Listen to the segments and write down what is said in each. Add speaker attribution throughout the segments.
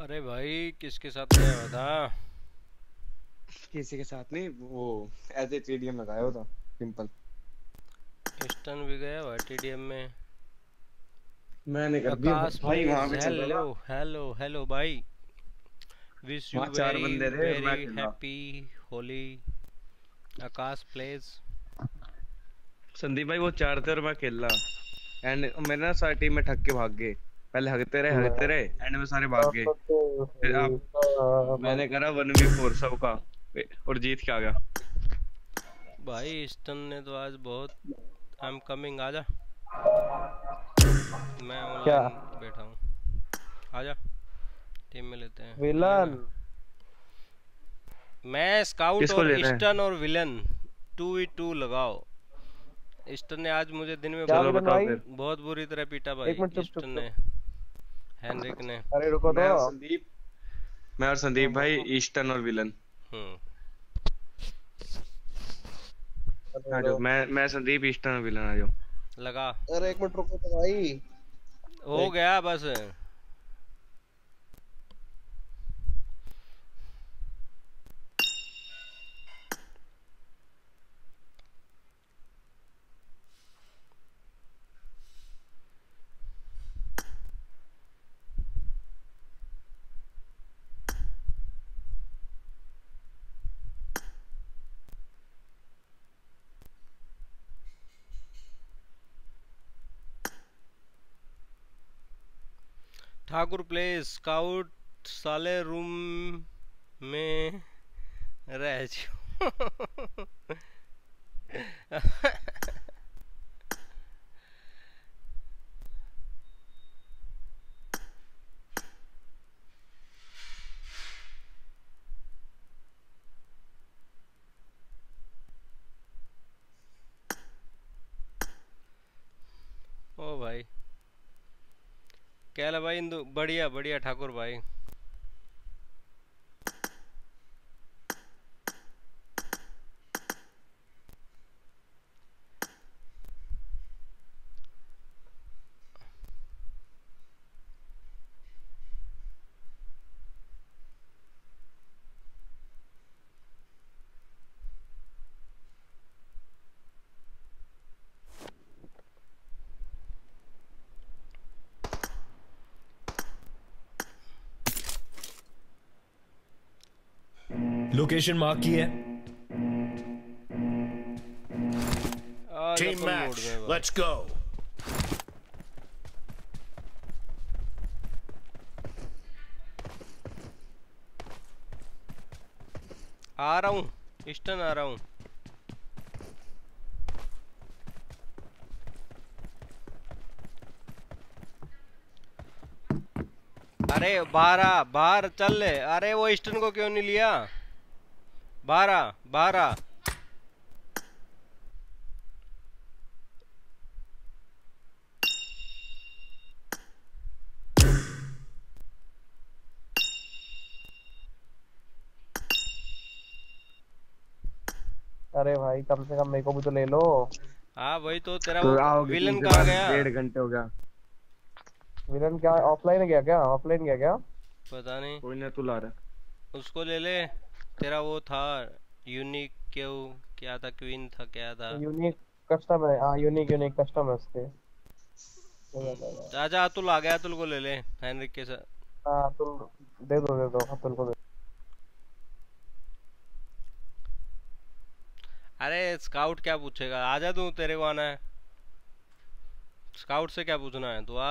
Speaker 1: अरे भाई किसके साथ गया हुआ था?
Speaker 2: किसी के साथ नहीं वो एज ए टीडीएम लगाया हुआ था सिंपल
Speaker 1: ईस्टर्न भी गया हुआ टीडीएम में।
Speaker 2: मैंने कर दिया। भाई वहाँ पे चल
Speaker 1: हेलो हेलो हेलो भाई। विश यू
Speaker 2: चार
Speaker 1: वेरी
Speaker 2: बंदे थे,
Speaker 1: वेरी हैप्पी होली। आकाश प्लेज
Speaker 2: संदीप भाई वो चार थे और मैं खेल। रहा एंड मेरे ना सारी टीम में ठग के भाग गए। पहले हगते रहे हगते रहे एंड में सारे भाग गए। फिर आप मैंने करा वन वी फोर सबका और जीत के आ गया?
Speaker 1: भाई ईस्टर्न ने तो आज बहुत आई एम कमिंग आजा। मैं
Speaker 3: क्या?
Speaker 1: ऑनलाइन बैठा हूँ। आजा। टीम में लेते हैं।
Speaker 3: विलन।
Speaker 1: मैं स्काउट और
Speaker 2: है?
Speaker 1: ईस्टर्न और विलन टू वी टू लगाओ। ईस्टर्न ने आज मुझे दिन में बहुत, बुरी तरह पीटा भाई
Speaker 3: एक मिनट चुप, चुप,
Speaker 1: ने। हेनरिक ने।
Speaker 3: अरे रुको
Speaker 2: मैं
Speaker 3: तो
Speaker 2: संदीप। मैं और संदीप भाई ईस्टर्न और विलन।
Speaker 1: हम्म।
Speaker 2: आ जाओ मैं मैं संदीप ईस्टर्न और विलन आ जाओ।
Speaker 1: लगा।
Speaker 3: अरे एक मिनट रुको तो भाई।
Speaker 1: हो गया बस। ठाकुर प्लेस स्काउट साले रूम में रह जाओ ओ भाई भाई इंदु बढ़िया बढ़िया ठाकुर भाई।
Speaker 4: लोकेशन मार्क की है। टीम मैच लेट्स गो
Speaker 1: आ रहा हूँ। ईस्टर्न आ रहा हूँ। अरे बारह बाहर चल ले। अरे वो ईस्टर्न को क्यों नहीं लिया? बारह बारह।
Speaker 3: अरे भाई कम से कम मेरे को भी तो ले लो।
Speaker 1: हाँ वही तो तेरा
Speaker 2: तो
Speaker 1: वो विलन कहाँ गया?
Speaker 2: डेढ़ घंटे हो गया।
Speaker 3: विलन क्या ऑफलाइन गया क्या? ऑफलाइन गया क्या?
Speaker 1: पता नहीं।
Speaker 2: कोई ना तू ला रहा।
Speaker 1: उसको ले ले। तेरा वो था यूनिक क्यों? क्या था? क्वीन था क्या था?
Speaker 3: यूनिक कस्टम है हाँ यूनिक यूनिक कस्टम है उसके
Speaker 1: आजा अतुल आ गया अतुल को ले ले हेनरिक के साथ।
Speaker 3: हाँ तुम दे दो दे दो अतुल को दे
Speaker 1: अरे स्काउट क्या पूछेगा? आजा तू तेरे को आना है। स्काउट से क्या पूछना है? तू आ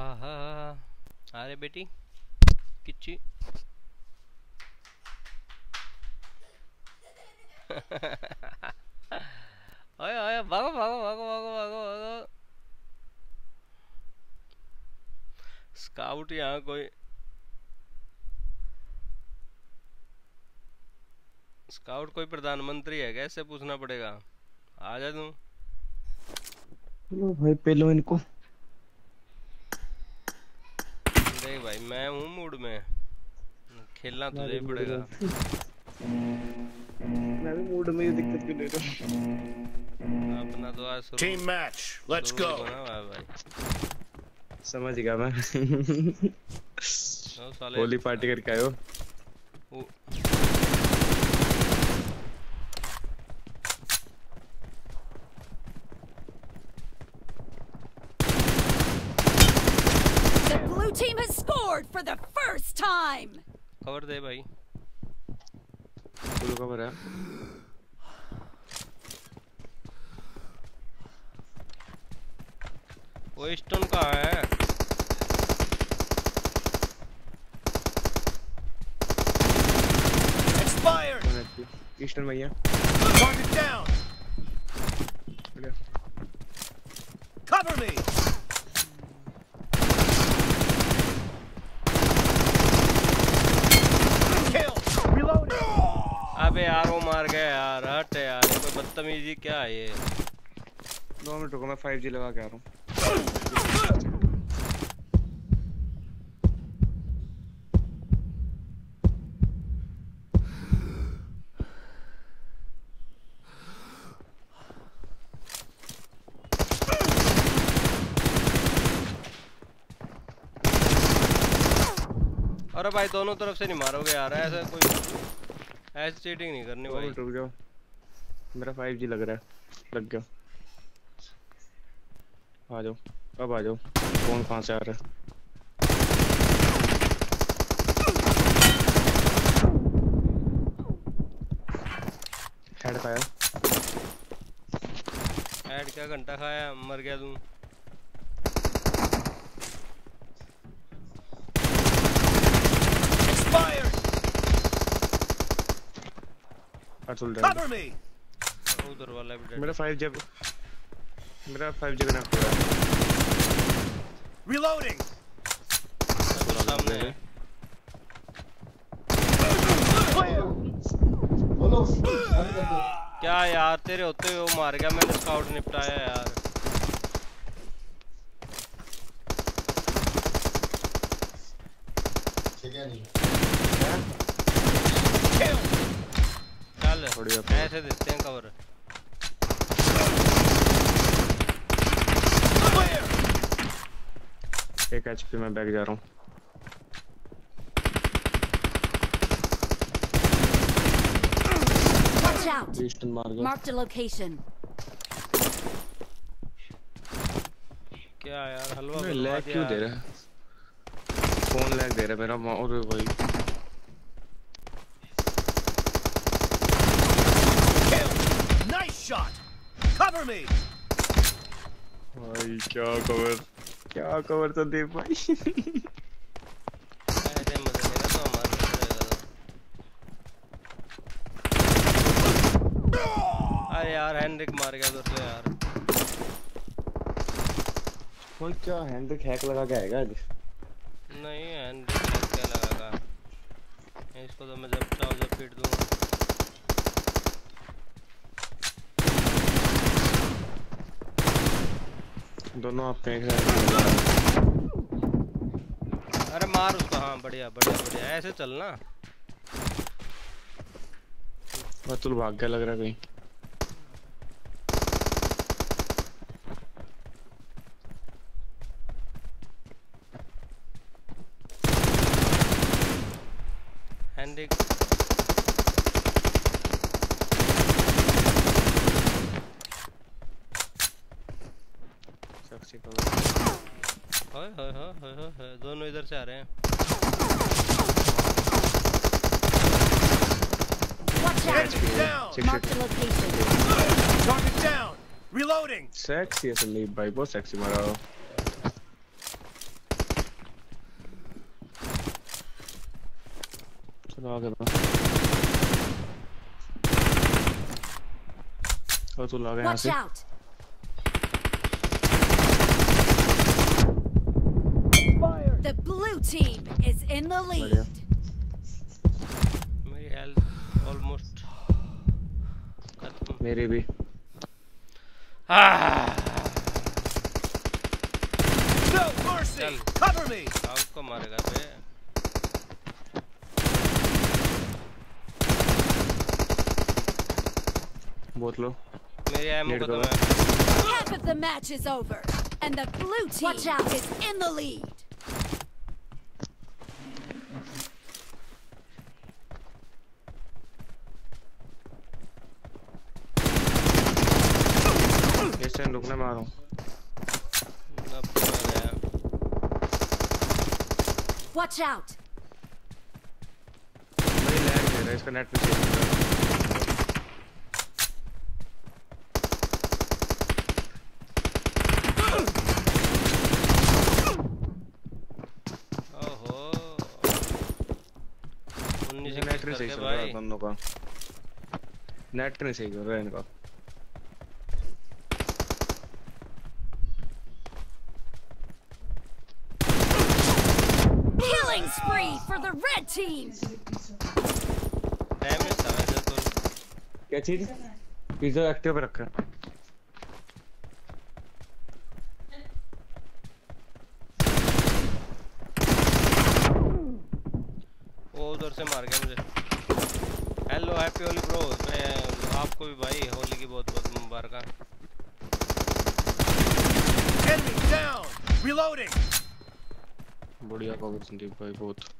Speaker 1: हाँ हाँ अरे बेटी, किच्ची. ओए ओए भागो भागो भागो भागो भागो भागो. स्काउट यहाँ कोई. स्काउट कोई प्रधानमंत्री है कैसे पूछना पड़ेगा. आ जा तू.
Speaker 2: भाई पेलो इनको
Speaker 1: देख भाई मैं हूँ मूड में। खेलना तुझे ही पड़ेगा।
Speaker 2: मैं भी मूड में ये दिक्कत क्यों ले रहा हूँ।
Speaker 1: अपना तो आज टीम
Speaker 4: मैच
Speaker 1: लेट्स भाई भाई।
Speaker 2: समझ गया मैं। होली पार्टी करके आयो
Speaker 5: for the first time.
Speaker 1: Cover दे भाई
Speaker 2: फुल कवर है
Speaker 1: वो स्टोन कहाँ है
Speaker 4: Expired.
Speaker 2: कौन है ईस्टर्न भैया
Speaker 4: Target down.
Speaker 2: बढ़िया
Speaker 4: Cover me.
Speaker 1: यार वो मार गया यार हट यार ये कोई बदतमीजी क्या है ये?
Speaker 2: दो मिनट रुको मैं 5G लगा के आ रहा हूँ।
Speaker 1: अरे भाई दोनों तरफ़ से नहीं मारोगे यार ऐसा कोई ऐसी चीटिंग नहीं करनी भाई।
Speaker 2: रुक जाओ मेरा 5G लग रहा है। लग गया। आ जाओ। अब आ जाओ। कौन कहाँ से आ रहा है? हेड खाया।
Speaker 1: ऐड क्या घंटा खाया? मर गया तू।
Speaker 2: Atul dead
Speaker 4: Cover me.
Speaker 1: उधर वाला भी dead
Speaker 2: मेरा 5G अब- मेरा 5G कनेक्ट हो रहा है
Speaker 4: Reloading.
Speaker 1: है। सामने है क्या यार तेरे होते हुए वो मार गया मैंने स्काउट निपटाया यार
Speaker 4: Kill.
Speaker 1: चल
Speaker 2: बढ़िया।
Speaker 1: ऐसे देते हैं कवर
Speaker 2: एक एचपी में बैग जा रहा हूँ
Speaker 5: Watch out. Marked a location.
Speaker 1: क्या यार हलवा
Speaker 2: लैग क्यों दे रहा है फ़ोन लैग दे रहा है मेरा और भाई
Speaker 4: shot. Cover me.
Speaker 2: भाई क्या कवर क्या कवर भाई
Speaker 1: मज़े तो को रहेगा तो। अरे यार हैंड्रिक मार गया उधर से यार
Speaker 2: भाई क्या हैंड्रिक हैक लगा के आएगा आज
Speaker 1: नहीं हैंड्रिक हैक क्या लगागा इसको तो मैं जब चाहूँ जब पीट दूँगा
Speaker 2: दोनों आपके एक साथ
Speaker 1: अरे मार उसको हाँ बढ़िया बढ़िया बढ़िया ऐसे चलना।
Speaker 2: अतुल भाग गया लग रहा कहीं। Six
Speaker 5: Marked a location.
Speaker 4: Target down. Reloading.
Speaker 2: Sexy है संदीप भाई बहुत सेक्सी मारा हो चलो आगे बढ़ो अतुल आ गया यहाँ
Speaker 5: Watch
Speaker 2: से
Speaker 5: out. The blue team is in the lead.
Speaker 1: मेरी
Speaker 2: भी।
Speaker 1: चल को मारेगा बे
Speaker 2: बोतलो
Speaker 1: मेरी
Speaker 2: एमओ
Speaker 1: खत्म है
Speaker 5: Half of the match is over and the blue team
Speaker 6: Watch out.
Speaker 5: is in the lead.
Speaker 2: रुकना मैं आ रहा हूँ।
Speaker 6: Watch out!
Speaker 2: भाई लैग दे रहा है इसका नेट चल मुझे नेट नहीं सही चल रहा है दोनों का। नेट नहीं सही कर रहा है इनका।
Speaker 5: Team.
Speaker 1: डैमेज था वैसे तो
Speaker 2: क्या चीज़? पिज्जा एक्टिव पे रखा
Speaker 1: वो उधर से मार गया मुझे। हेलो हैप्पी होली ब्रो मैं आपको भी भाई होली की बहुत बहुत मुबारक
Speaker 4: Enemy down. Reloading.
Speaker 2: बढ़िया कवर संदीप भाई बहुत।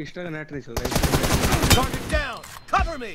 Speaker 2: ईस्ट का नेट नहीं चल रहा है
Speaker 4: Target down. Cover me.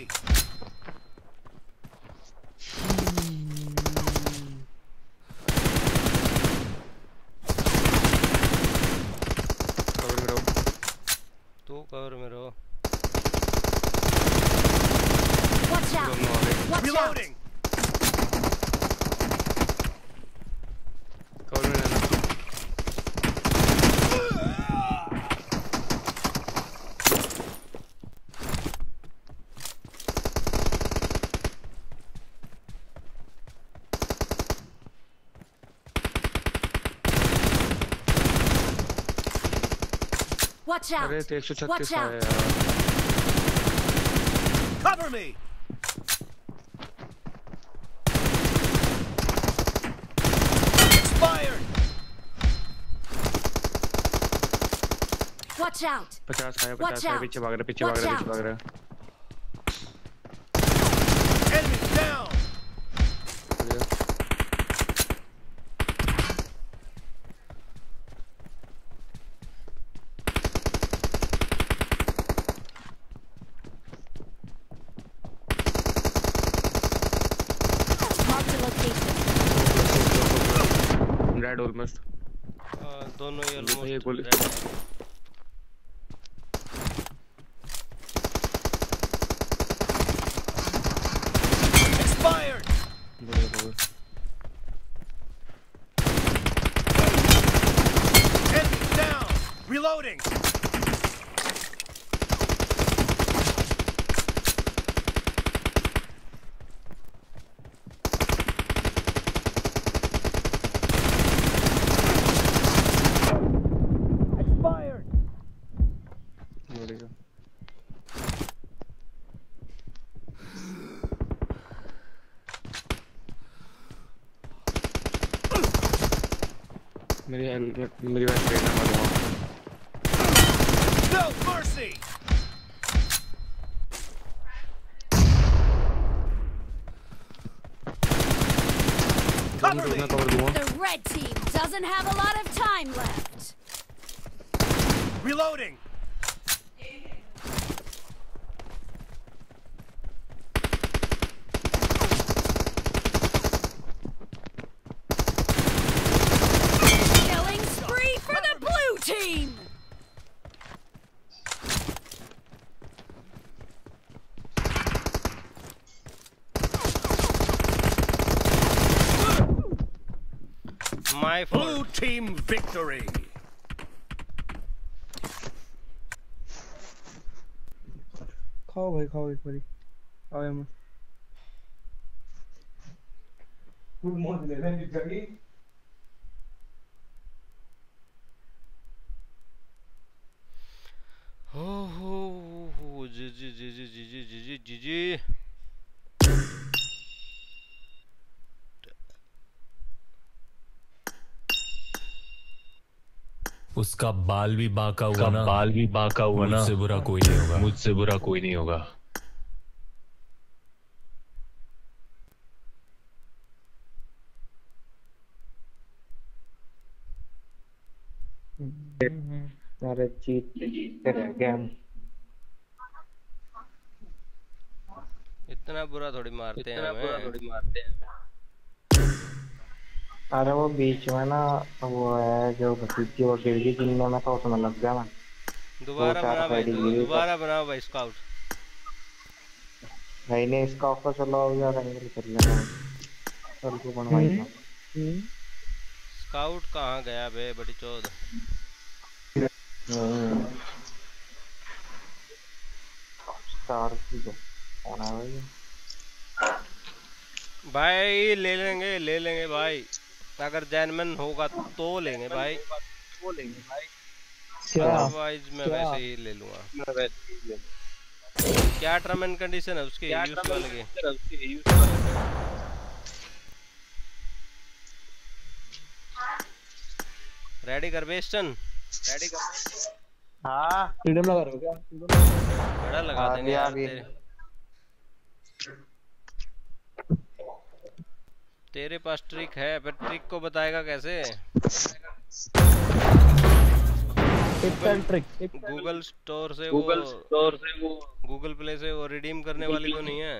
Speaker 6: Watch out! Watch out!
Speaker 4: Cover me! Expired!
Speaker 6: Watch out! Watch out! Watch out!
Speaker 2: मेरी हेलमेट मेरी वैसे लेना मत
Speaker 4: No mercy. Cover me.
Speaker 2: मैं कवर दूंगा
Speaker 5: The red team doesn't have a lot of time left.
Speaker 4: Reloading.
Speaker 5: try for Blue team
Speaker 4: victory.
Speaker 2: খাও ভাই খাও একবারই খাও আমার ফুল মন লেভেন বিভাগী Oh,
Speaker 1: oh, oh, oh, oh, oh, oh, oh, oh, oh, oh, oh, oh, oh,
Speaker 7: उसका बाल भी बांका हुआ ना।
Speaker 8: बाल भी बांका हुआ ना।
Speaker 7: मुझसे बुरा कोई नहीं होगा।
Speaker 8: मुझसे बुरा कोई नहीं होगा।
Speaker 3: अरे जीत रह गए हम।
Speaker 1: इतना बुरा थोड़ी मारते हैं।
Speaker 3: अरे वो बीच में ना वो है जो भतीजी वो गिर गई जिनमें मैं तो उसमें लग गया मैं।
Speaker 1: दोबारा बना भाई
Speaker 3: है।
Speaker 1: दोबारा बनाओ भाई स्काउट
Speaker 3: नहीं नहीं इसका ऑफ़र चलो यार अंदर कर लेना कल को बनवाई ना।
Speaker 1: स्काउट कहाँ गया बे बड़ी चौध
Speaker 3: स्टार की जो कौन है भाई?
Speaker 1: भाई ले लेंगे ले लेंगे भाई। अगर जैनमन होगा तो लेंगे भाई।
Speaker 3: क्या?
Speaker 1: अदरवाइज़ मैं वैसे ही ले लूँगा। क्या टर्म एंड कंडीशन है उसके? यूज़ वाले के। रेडी कर वेस्टर्न रेडी कर
Speaker 3: हाँ।
Speaker 2: फ्रीडम लगा रहे हो क्या?
Speaker 1: बड़ा लगा देंगे यार तेरे। तेरे पास ट्रिक है पर ट्रिक को बताएगा कैसे? गूगल स्टोर से गूगल स्टोर से वो गूगल प्ले से वो रिडीम करने वाली तो नहीं है।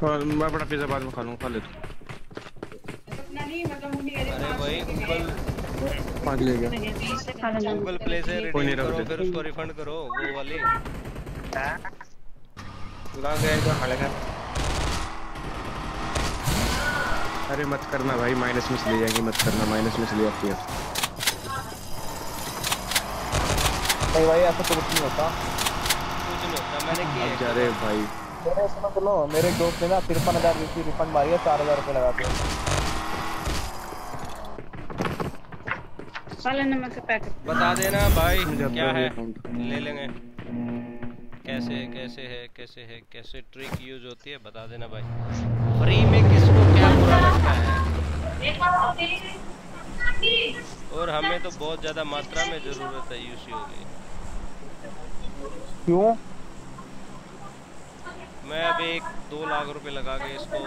Speaker 2: हाँ, मैं बड़ा पिज्जा बाद में खा लूँगा खा ले तू
Speaker 1: अरे भाई गूगल
Speaker 2: ले गया।
Speaker 1: गूगल प्ले से रिडीम करो फिर उसको रिफंड करो वो वाली।
Speaker 3: लग गया तो
Speaker 2: अरे मत करना भाई माइनस में चली जाएँगी मत करना माइनस में चली जाती है।
Speaker 3: नहीं भाई ऐसा तो कुछ नहीं होता।
Speaker 1: कुछ नहीं होता मैंने किया है।
Speaker 2: रहे भाई।
Speaker 3: मेरे सुनो मेरे दोस्त ने ना तिरपन हज़ार रुपये रिफंड मारी है चार हज़ार रुपये लगा के।
Speaker 9: काला नमक का पैकेट
Speaker 1: बता देना भाई क्या है ले लेंगे। कैसे कैसे है कैसे है कैसे ट्रिक यूज़ होती है बता देना भाई। फ्री में किसको क्या बुरा लगता है? और हमें तो बहुत ज़्यादा मात्रा में ज़रूरत है यूसीओ की
Speaker 3: क्यों?
Speaker 1: मैं अभी एक दो लाख रुपए लगा के इसको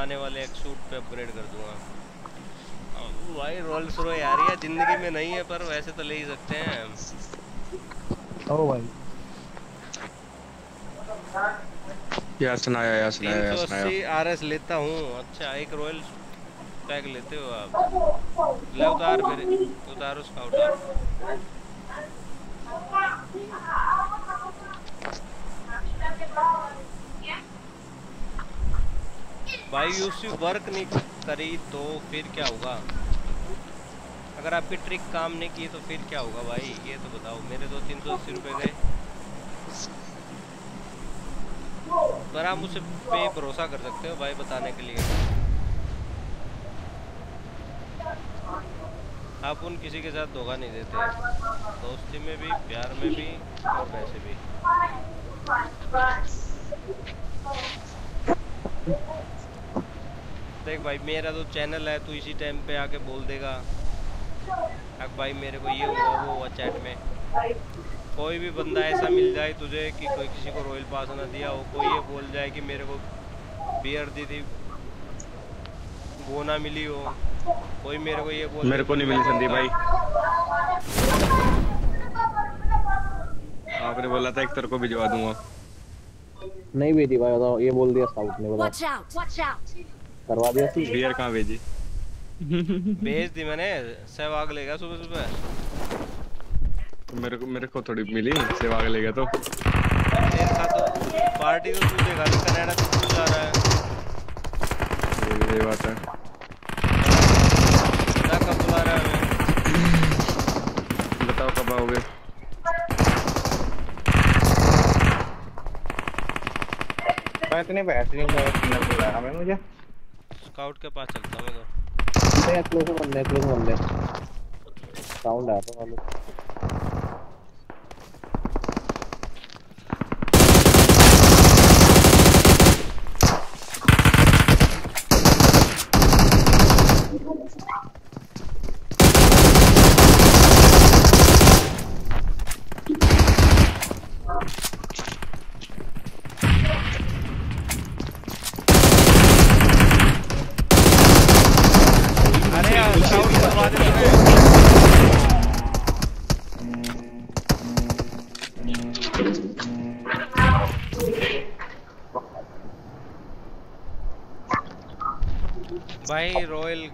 Speaker 1: आने वाले एक सूट पे अपग्रेड कर दूँगा। अब भाई रोल्स रॉय आ रही है ज़िंदगी में नहीं है पर वैसे तो ले ही सकते हैं।
Speaker 3: ओ भाई।
Speaker 2: यार सुनाया यार सुनाया यार सुनाया
Speaker 1: अस्सी आर एस लेता हूँ। अच्छा एक रॉयल टैग लेते हो आप? ले उतार फिर उतारो स्काउट भाई यूसी वर्क नहीं करी तो फिर क्या होगा? अगर आपकी ट्रिक काम नहीं की तो फिर क्या होगा भाई? ये तो बताओ, मेरे दो तीन सौ अस्सी रुपये गए। पर आप मुझसे पे भरोसा कर सकते हो भाई बताने के लिए। आप उन किसी के साथ धोखा नहीं देते। दोस्ती में भी, प्यार में भी, और वैसे भी। देख भाई, मेरा तो चैनल है, तू इसी टाइम पे आके बोल देगा। अब भाई मेरे को ये हुआ वो हुआ चैट में। कोई भी बंदा ऐसा मिल जाए तुझे कि कोई किसी को रॉयल पास ना दिया हो कोई ये बोल जाए कि मेरे को बियर दी थी वो ना मिली हो कोई मेरे को ये बोल
Speaker 2: मेरे को नहीं मिली संदीप भाई। आपने बोला था एक तेरे को भिजवा दूँगा।
Speaker 3: नहीं भेजी भाई बताओ ये बोल दिया स्काउट ने बताओ।
Speaker 6: Out!
Speaker 3: करवा दिया
Speaker 2: बियर कहाँ भेजी?
Speaker 1: भेज दी मैंने सहवाग लेगा सुबह सुबह।
Speaker 2: मेरे को मेरे को थोड़ी मिली सेवाग ले गया तो।
Speaker 1: तेरे तो पार्टी तो तू देगा नहीं कनाडा तो तू जा रहा है।
Speaker 2: ये बात है।
Speaker 1: ना कब बुला रहा है
Speaker 2: बताओ कब आओगे।
Speaker 3: मैं इतने पैसे नहीं मैं इतना बुलाया हमें मुझे।
Speaker 1: स्काउट के पास चलता हूँ मैं तो।
Speaker 3: अरे क्लोज बंदे क्लोज बंदे साउंड आ रहा है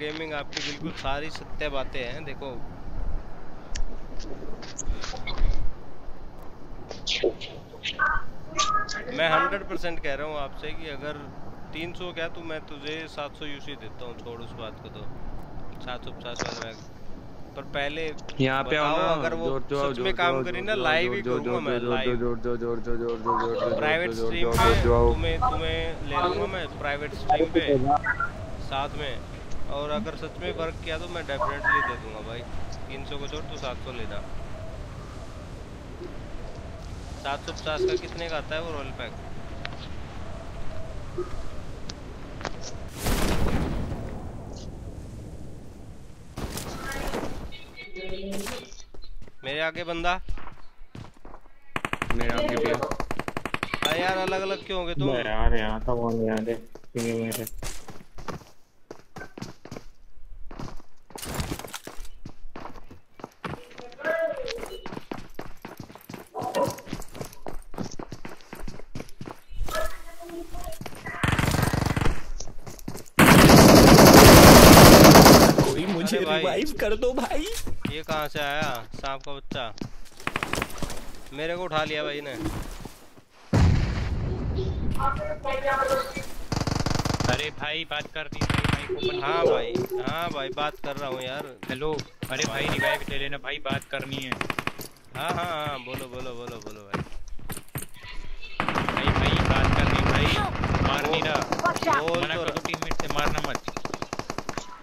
Speaker 1: गेमिंग आपकी बिल्कुल सारी सत्य बातें हैं देखो मैं हंड्रेड परसेंट कह रहा हूँ आपसे कि अगर तीन सौ क्या तो मैं तुझे सात सौ यूसी देता हूँ छोड़ उस बात को तो सात सौ पचास वाले बैग पर पहले
Speaker 2: यहाँ पे आओ
Speaker 1: अगर वो सच में काम करी ना लाइव ही करूँगा मैं लाइव प्राइवेट स्ट्रीम पे तुम्हें तुम्हें ले लूँगा मैं प्राइवेट स्ट्रीम पे साथ में और अगर सच में वर्क किया तो मैं डेफिनेटली दे दूँगा भाई। 300 को छोड़ तू 700 लेना 750 का कितने का आता है वो रोल पैक मेरे आगे बंदा?
Speaker 2: मेरे आगे भी है।
Speaker 1: यार अलग अलग क्यों हो गए तुम
Speaker 3: यार यहाँ था वो नहीं यार पिंगे मेरे
Speaker 7: कोई मुझे
Speaker 1: अरे भाई।
Speaker 7: रिवाइव कर दो भाई।
Speaker 1: ये कहाँ से आया? सांप का बच्चा। मेरे को उठा लिया भाई ने।
Speaker 8: अरे भाई बात करनी भाई भाई
Speaker 1: हाँ भाई हाँ भाई बात कर रहा हूँ यार।
Speaker 8: हेलो अरे भाई रिवाइव ले लेना भाई बात करनी है।
Speaker 1: हाँ हाँ हाँ बोलो बोलो बोलो बोलो भाई।
Speaker 8: भाई भाई बात करनी भाई मार नहीं रहा।
Speaker 1: बोल तो
Speaker 8: टीममेट से मारना मत।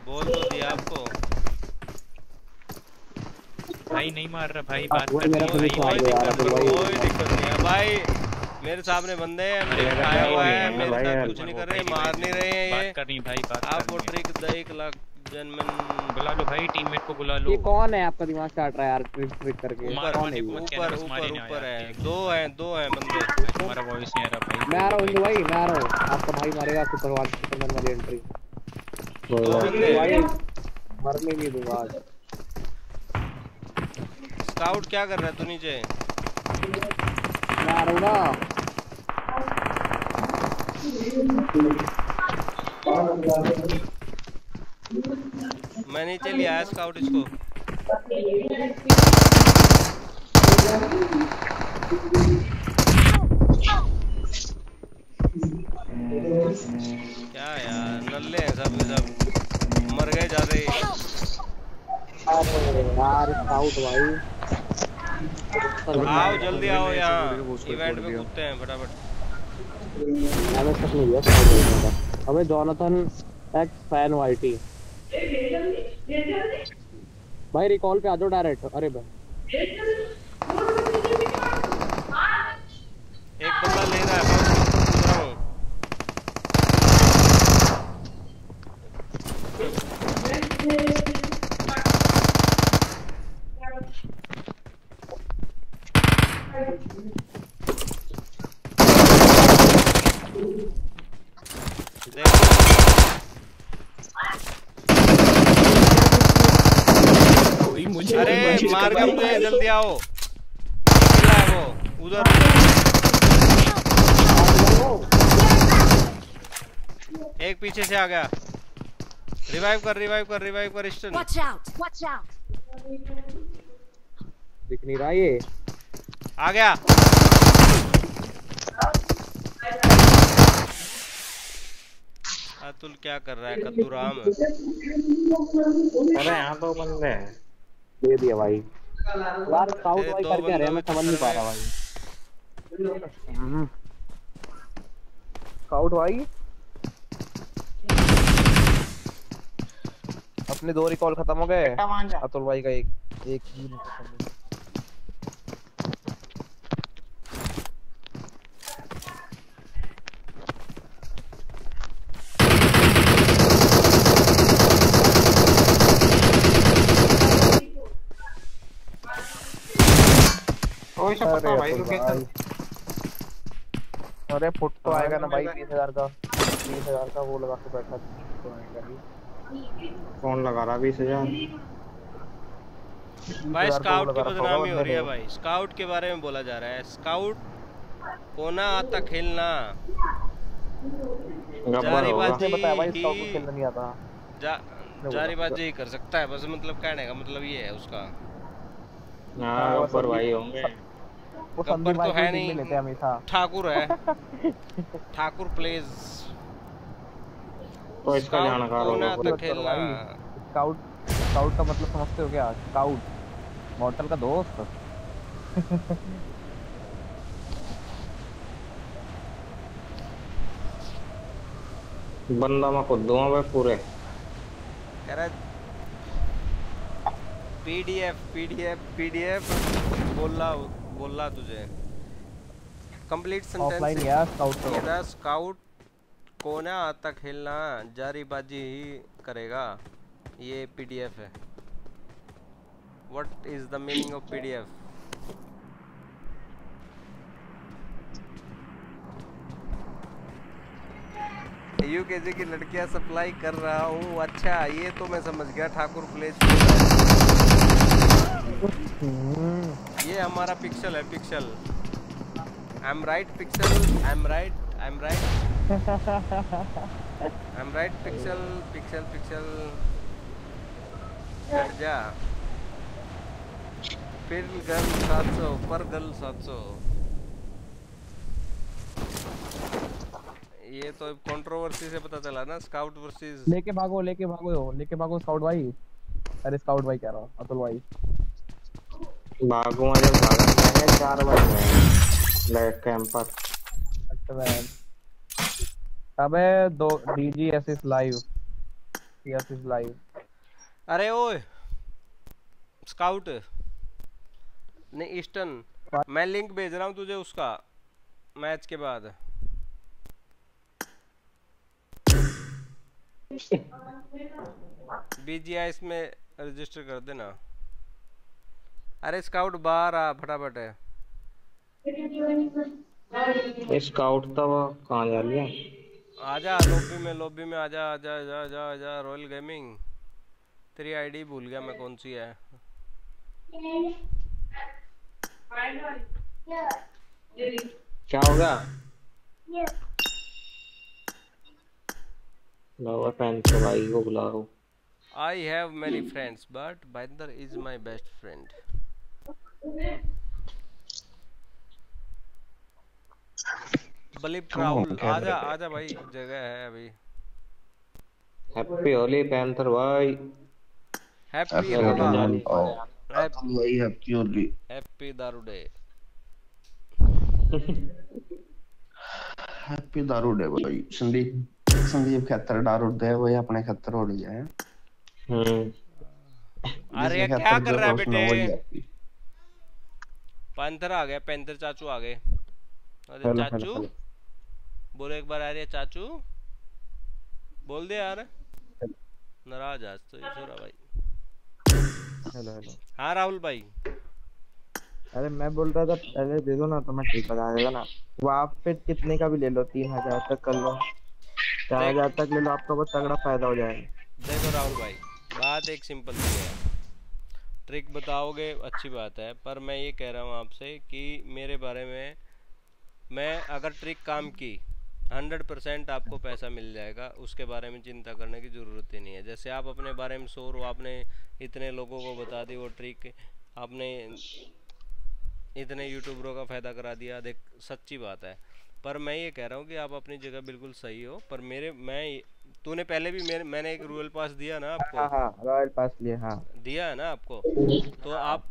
Speaker 1: बोल तो दिया आपको।
Speaker 8: भाई नहीं मार रहा भाई
Speaker 3: हाँ,
Speaker 8: बात करनी
Speaker 3: मेरा पुलिस
Speaker 8: भाई।
Speaker 3: वाला
Speaker 1: कोई
Speaker 3: यार,
Speaker 1: नहीं
Speaker 3: भाई।
Speaker 1: कोई दिक्कत नहीं है। भाई मेरे सामने बंदे हैं मेरे खाया हुआ है मेरे साथ कुछ नहीं कर रहे मार नहीं रहे हैं।
Speaker 8: बात
Speaker 1: ये
Speaker 8: करनी है भाई बात
Speaker 1: आप वो
Speaker 8: है।
Speaker 1: ट्रिक द एक लाख जनमन।
Speaker 8: बुला लो भाई टीममेट को बुला लो।
Speaker 3: ये कौन है आपका दिमाग चाट रहा है यार ट्रिक ट्रिक करके? कौन है
Speaker 1: ऊपर ऊपर ऊपर है। दो हैं दो हैं बंदे।
Speaker 8: तुम्हारा वॉइस नहीं आ रहा भाई।
Speaker 3: मैं आ रहा हूँ भाई मैं आ रहा हूँ। आपका भाई मारेगा सुपरवार सुपरमैन वाली एंट्री
Speaker 1: दो बंदे।
Speaker 3: भाई मरने नहीं दूँगा आज
Speaker 1: स्काउट क्या कर रहा है तू नीचे?
Speaker 3: मैं
Speaker 1: नीचे लिया है स्काउट इसको। क्या यार नल्ले हैं सब सब। मर गए जा
Speaker 3: रहे यार स्काउट भाई।
Speaker 1: आओ जल्दी आओ यहाँ। इवेंट में कूदते हैं फटाफट।
Speaker 3: हमें है स्काउट देखने का हमें जॉनथन एक्स फ़ैन वाईटी भाई रिकॉल पे आ जाओ डायरेक्ट अरे भाई
Speaker 1: एक बंदा ले रहा है मैं उसको कूद रहा हूँ देखो
Speaker 7: कोई मुझे
Speaker 1: अरे
Speaker 7: revive
Speaker 1: मार
Speaker 7: कर
Speaker 1: के
Speaker 7: दो
Speaker 1: मुझे जल्दी आओ। वो उधर। एक पीछे से आ गया। रिवाइव कर रिवाइव कर रिवाइव कर stun
Speaker 10: Watch out! Watch out!
Speaker 9: दिख नहीं रहा ये।
Speaker 1: आ गया। अतुल क्या कर रहा है कद्दू राम
Speaker 9: अरे यहाँ तो बंदे हैं। दे दिया भाई। यार स्काउट भाई
Speaker 1: कर
Speaker 9: करके रहे हैं मैं समझ नहीं पा रहा भाई। स्काउट भाई। अपने दो रिकॉल खत्म हो गए। अतुल भाई का एक एक भी
Speaker 3: ओए सब पता भाई
Speaker 9: अरे
Speaker 3: लोकेशन
Speaker 9: अरे फुट तो आएगा ना भाई बीस हज़ार का बीस हज़ार का वो लगा के बैठा तो
Speaker 3: कौन लगा रहा बीस हज़ार?
Speaker 1: भाई स्काउट की बदनामी हो रही है भाई। स्काउट के बारे में बोला जा रहा है। स्काउट कोना आता खेलना। जारी
Speaker 9: उसने बताया भाई स्काउट को खेलना नहीं आता।
Speaker 1: जा जारीबाजी ही कर सकता है बस मतलब कहने का मतलब ये है उसका।
Speaker 3: हाँ गब्बर भाई होंगे।
Speaker 9: वो संदीप
Speaker 1: तो है नहीं।
Speaker 9: लेते हमेशा।
Speaker 1: ठाकुर है। ठाकुर प्लेज
Speaker 3: तो इसका जानकार
Speaker 1: कोना
Speaker 3: होगा
Speaker 1: आता खेलना।
Speaker 9: स्काउट स्काउट का मतलब समझते हो क्या? स्काउट मॉडल का दोस्त?
Speaker 3: बंदा मैं खुद दूँगा भाई पूरे।
Speaker 1: कह रहा पीडीएफ पीडीएफ पीडीएफ बोला बोला तुझे। कंप्लीट
Speaker 9: ऑफलाइन
Speaker 1: सेंटेंस
Speaker 9: गया स्काउट तो।
Speaker 1: था स्काउट कोना आता खेलना। जारीबाजी ही करेगा। ये पीडीएफ है। What is the meaning of PDF UKG की लड़कियाँ सप्लाई कर रहा हूँ। अच्छा ये तो मैं समझ गया। ठाकुर प्लेस ये हमारा पिक्सल है pixel I am right pixel I am right I am right I am right pixel pixel pixel cut जा फिर गर्ल 700 पर गर्ल 700 ये तो कंट्रोवर्सी से पता चला ना स्काउट वर्सेस
Speaker 9: लेके भागो लेके भागो लेके भागो स्काउट भाई. अरे स्काउट भाई कह रहा हूँ, अतुल भाई.
Speaker 3: भागूँगा जब भागा मैंने चार बार
Speaker 9: अबे दो डीजी एसिस लाइव एसिस लाइव
Speaker 1: अरे ओए स्काउट नहीं ईस्टर्न मैं लिंक भेज रहा हूँ तुझे उसका मैच के बाद। बीजीआई में रजिस्टर कर देना। अरे स्काउट बाहर आ फटाफट है।
Speaker 3: स्काउट वो कहाँ जा लिया
Speaker 1: आजा लॉबी में लॉबी में आजा आजा आजा आजा आजा रॉयल गेमिंग तेरी आईडी भूल गया मैं कौन सी है।
Speaker 3: क्या होगा? पेन तो भाई को बुलाओ
Speaker 1: I have many friends, but Binder is my best friend. बलिप Rahul आजा आजा भाई जगह है अभी।
Speaker 3: हैप्पी होली पैंथर भाई।
Speaker 1: हैप्पी
Speaker 3: होली।
Speaker 11: भाई। Happy Holi
Speaker 1: happy daru day
Speaker 11: happy daru day भाई। संदीप संदीप खतर दारू डे भाई अपने खतर हो लिया है।
Speaker 3: हम्म।
Speaker 1: अरे क्या कर रहा है बेटे। पैंथर आ गया पैंथर चाचू आ गए। अरे चाचू बोलो एक बार आ रही है चाचू। बोल दे यार। नाराज़ आज तो ये छोरा भाई।
Speaker 9: हेलो हेलो
Speaker 1: हाँ राहुल भाई।
Speaker 9: अरे मैं बोल रहा था पहले दे दो ना तो मैं ठीक बता देगा ना। वो आप पे कितने का भी ले लो तीन हज़ार तक कर लो। चार हज़ार तक ले लो आपका बहुत तगड़ा फ़ायदा हो जाएगा।
Speaker 1: देखो राहुल भाई बात एक सिंपल सी है। ट्रिक बताओगे, अच्छी बात है। पर मैं ये कह रहा हूँ आपसे कि मेरे बारे में मैं अगर ट्रिक काम की, हंड्रेड परसेंट आपको पैसा मिल जाएगा, उसके बारे में चिंता करने की ज़रूरत ही नहीं है। जैसे आप अपने बारे में शोर हो आपने इतने लोगों को बता दी वो ट्रिक, आपने इतने यूट्यूबरों का फ़ायदा करा दिया, देख, सच्ची बात है। पर मैं ये कह रहा हूँ कि आप अपनी जगह बिल्कुल सही हो पर मेरे मैं तूने पहले भी मेरे मैंने एक रॉयल पास दिया ना आपको?
Speaker 3: हाँ हाँ रॉयल पास लिए हाँ।
Speaker 1: दिया है ना आपको? तो आप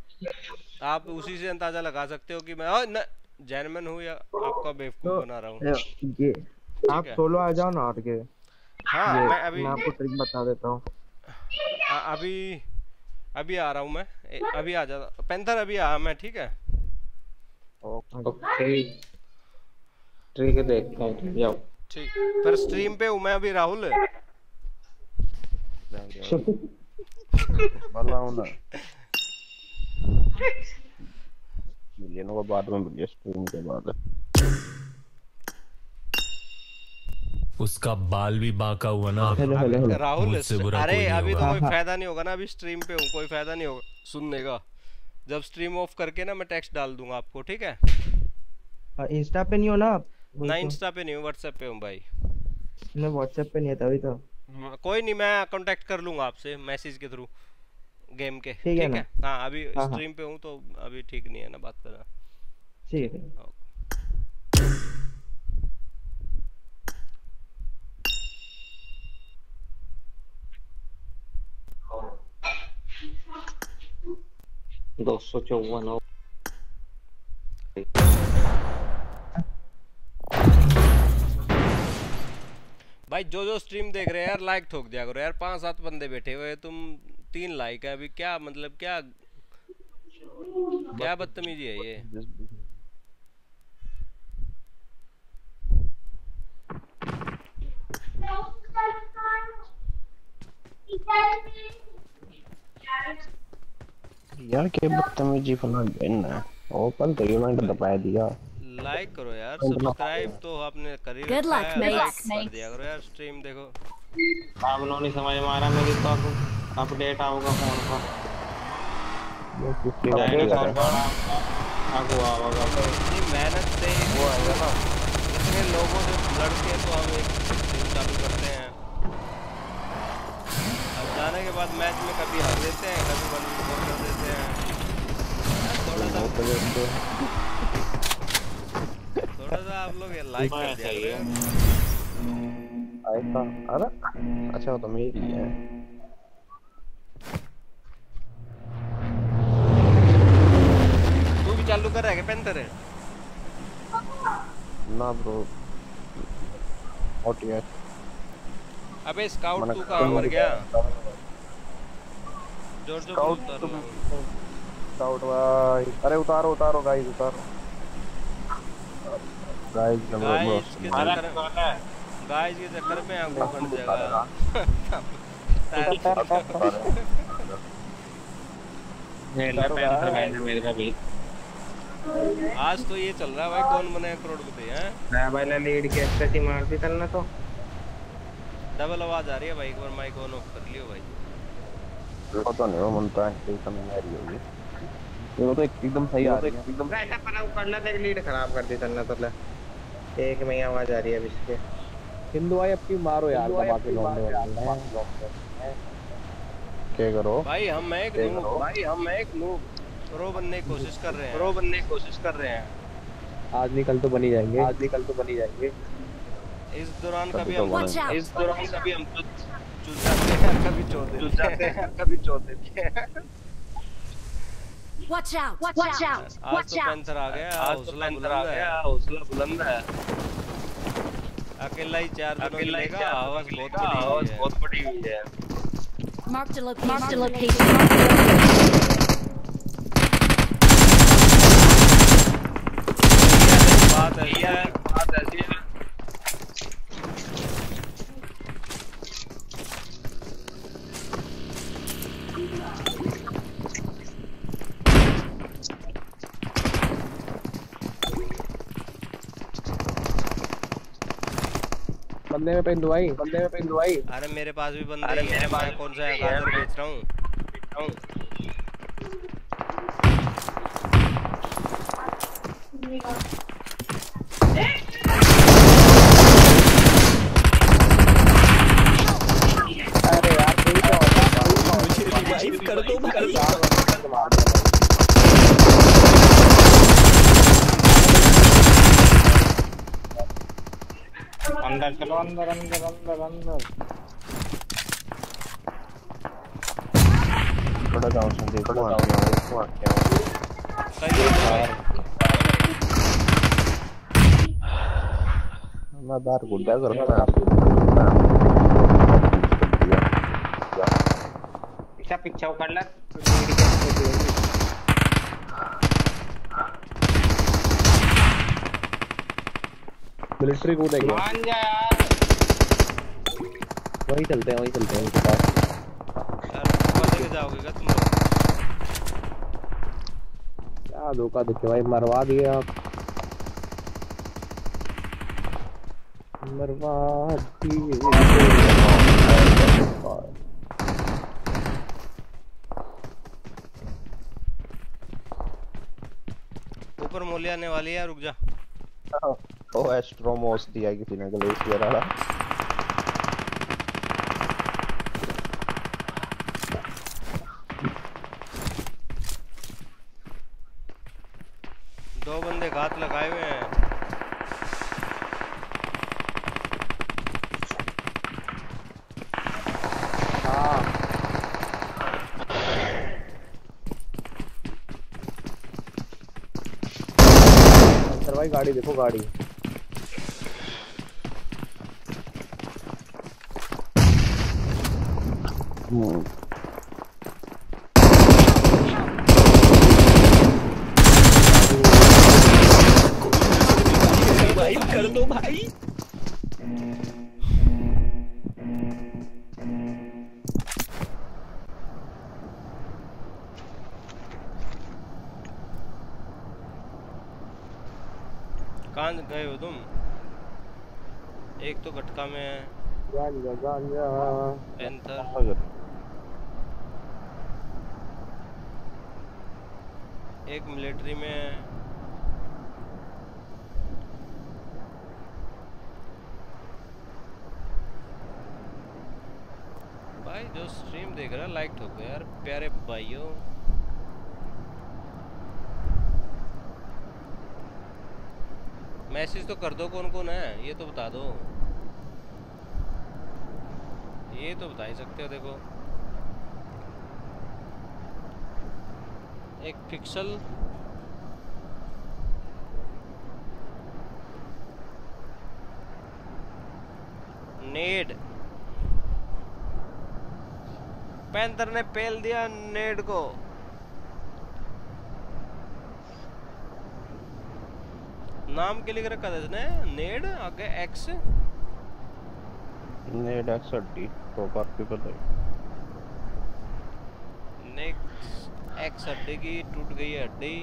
Speaker 1: आप उसी से अंदाज़ा लगा सकते हो कि मैं हाँ, न जैनमन हूँ या आपका बेवकूफ़ बना रहा हूँ?
Speaker 3: आप सोलो आ जाओ ना और के।
Speaker 1: हाँ मैं अभी
Speaker 3: मैं आपको ट्रिक बता देता हूँ।
Speaker 1: अभी अभी आ रहा हूँ मैं। अभी आ जाता पेंथर अभी आ मैं ठीक है?
Speaker 9: ओके ट्रिक देखते हैं जाओ।
Speaker 1: ठीक पर स्ट्रीम पे हूँ मैं अभी राहुल?
Speaker 11: बताओ ना। मिलियनों का बाद में मिलिए स्ट्रीम के बाद।
Speaker 7: उसका बाल भी बाका हुआ ना।
Speaker 3: Hello hello hello.
Speaker 1: राहुल अरे अभी तो कोई
Speaker 3: हाँ, हाँ।
Speaker 1: फ़ायदा नहीं होगा ना अभी स्ट्रीम पे हूँ कोई फ़ायदा नहीं होगा सुनने का। जब स्ट्रीम ऑफ़ करके ना मैं टेक्स्ट डाल दूँगा आपको ठीक है?
Speaker 3: हाँ, इंस्टा पे नहीं हो ना आप?
Speaker 1: ना
Speaker 3: तो।
Speaker 1: इंस्टा पे नहीं हूँ व्हाट्सएप पे हूँ भाई।
Speaker 3: मैं व्हाट्सएप पे नहीं है तभी तो।
Speaker 1: हाँ, कोई नहीं मैं कांटेक्ट कर लूँगा आपसे मैसेज के थ्रू गेम के।
Speaker 3: ठीक है
Speaker 1: हाँ? अभी
Speaker 3: हाँ, हाँ।
Speaker 1: स्ट्रीम पे हूँ तो अभी ठीक नहीं है ना बात करना।
Speaker 3: ठीक है।
Speaker 9: दो सौ चौवन
Speaker 1: भाई जो जो स्ट्रीम देख रहे हैं यार लाइक ठोक दिया करो। यार पाँच सात बंदे बैठे हुए तुम तीन लाइक है अभी। क्या मतलब क्या क्या बदतमीजी है ये?
Speaker 11: यार के बदतमीजी फला गेन है? ओपन तो इवेंट दबा दिया
Speaker 1: लाइक करो यार सब्सक्राइब तो आपने कर ही
Speaker 6: luck,
Speaker 1: है लाइक कर दिया करो यार स्ट्रीम देखो।
Speaker 9: आप लोगों ने समझ मारा मेरी तो अपडेट आओगा फ़ोन का आपको आवागा
Speaker 1: इतनी मेहनत से वो है ना। इतने लोगों से लड़ के तो हम एक स्ट्रीम चालू करते हैं। अब जाने के बाद मैच में कभी हार देते हैं कभी वन कर देते हैं। थोड़ा सा थोड़ा सा आप लोग लाइक कर दिया।
Speaker 11: अरे अच्छा तो मेरी है।
Speaker 1: तू भी चालू कर रहा है क्या पेंटर है
Speaker 11: ना ब्रो ओटीएस
Speaker 1: अबे स्काउट तू कहाँ मर गया? ज़ोर ज़ोर
Speaker 11: स्काउट स्काउट भाई। अरे उतारो उतारो गाइस उतारो। गाइस
Speaker 1: के चक्कर गाइस के चक्कर में आपको फट जाएगा
Speaker 9: ये ले पैंथर मैंने मेरे का भी
Speaker 1: आज तो ये चल रहा है भाई कौन बने करोड़पति हैं?
Speaker 9: मैं पहले लीड के एक्सट्रा मार दी तन्ना तो।
Speaker 1: डबल आवाज़ आ रही है भाई एक बार माइक ऑन ऑफ़ कर लियो भाई।
Speaker 11: पता नहीं वो मनता है कोई समय आ रही होगी। ये तो एकदम सही आ रही है। एकदम
Speaker 9: राइट पर ऊपर ना देख लीड खराब कर दी तन्ना तो ले। एक में आवाज़ आ रही है इसके
Speaker 3: हिंदू भाई अपनी मारो यार? दबा के लौंडे
Speaker 11: क्या करो?
Speaker 1: भाई हम मैं एक नूब भाई हम मैं एक नूब प्रो बनने की कोशिश कर रहे हैं। प्रो बनने की कोशिश कर रहे हैं।
Speaker 3: आज निकल तो बनी जाएँगे। आज निकल तो बनी जाएँगे।
Speaker 1: इस दौरान
Speaker 11: कभी तो
Speaker 1: हम इस दौरान कभी हम चुत जाते हैं। कभी चोर देते हैं कभी चोर देते हैं।
Speaker 6: Watch out! Watch out! Watch
Speaker 1: तो
Speaker 6: out!
Speaker 1: पेंथर आ गया
Speaker 8: तो
Speaker 1: हौसला
Speaker 8: पेंथर आ गया हौसला बुलंद है
Speaker 1: अकेला ही चार
Speaker 8: अकेला ही
Speaker 1: आवाज़ बहुत बड़ी
Speaker 8: आवाज़ बहुत बड़ी हुई है
Speaker 6: Marked a location. Marked a location.
Speaker 1: बात है
Speaker 8: बात है
Speaker 3: बंदे में पेन दुआई बंदे में पेन दुआई
Speaker 1: अरे मेरे पास भी बंदे
Speaker 8: अरे मेरे पास
Speaker 1: कौन सा
Speaker 8: है यार
Speaker 1: बेच रहा हूँ? अरे यार कोई तो लाइव कर दो कर दो।
Speaker 3: अंदर चलो अंदर अंदर अंदर अंदर।
Speaker 11: थोड़ा डाउन संदीप को आके आओ इसको आके आओ
Speaker 1: सही है।
Speaker 11: मैं बाहर गुड्डा करता हूँ
Speaker 3: पीछा पीछा कर ला।
Speaker 11: मिलिट्री कूद है
Speaker 3: मान जा यार।
Speaker 11: वहीं चलते हैं वहीं चलते हैं उनके पास।
Speaker 1: यार जाओगे क्या तुम लोग?
Speaker 11: क्या धोखा देखे भाई? मरवा दिए आप। मरवा दिए।
Speaker 1: ऊपर मोली आने वाली है रुक जा।
Speaker 11: ओ एस्ट्रोमोस दिया किसी ने ग्लेशियर वाला
Speaker 1: दो बंदे घात लगाए हुए हैं।
Speaker 11: भाई गाड़ी देखो गाड़ी।
Speaker 7: भाई कर दो भाई
Speaker 1: कहाँ गए हो तुम? एक तो गटका में है। पैंथर
Speaker 11: अगर
Speaker 1: एक मिलिट्री में भाई, जो स्ट्रीम देख रहा लाइक ठोको यार, प्यारे भाइयों। मैसेज तो कर दो कौन कौन है, ये तो बता दो। ये तो बता ही सकते हो, देखो। एक पिक्सल नेड। पैंथर ने पेल दिया नेड को। नाम के लिख रखा था इसने? नेड आगे एक्स
Speaker 11: नेड एक्स हड्डी तो पर पीपल है।
Speaker 1: नेक्स्ट एक्स हड्डी की टूट गई है हड्डी